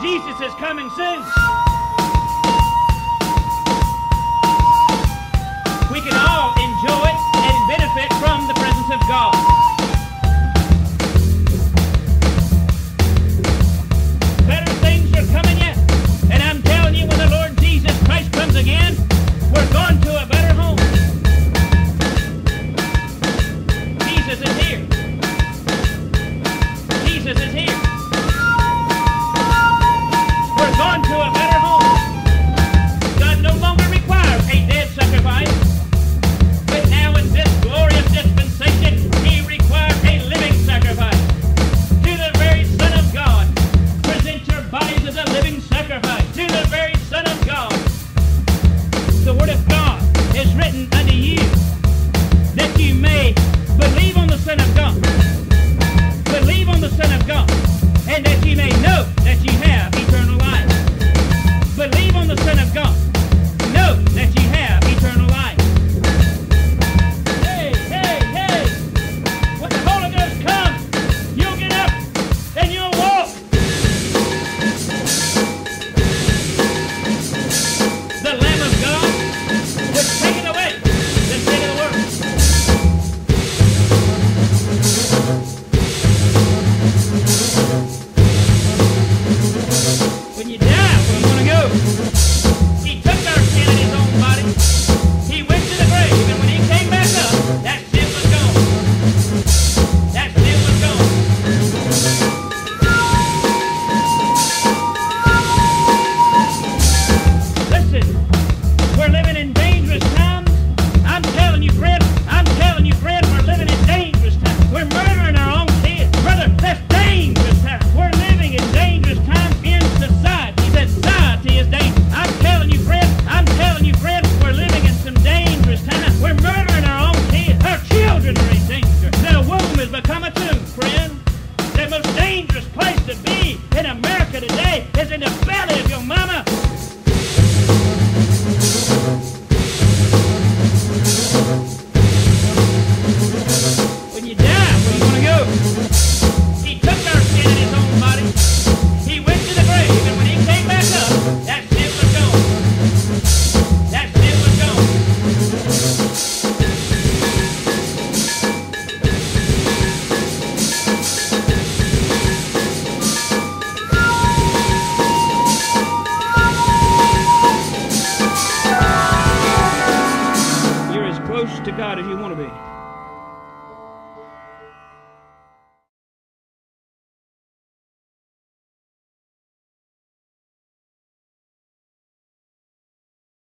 Jesus is coming soon. that you have. God you want to be.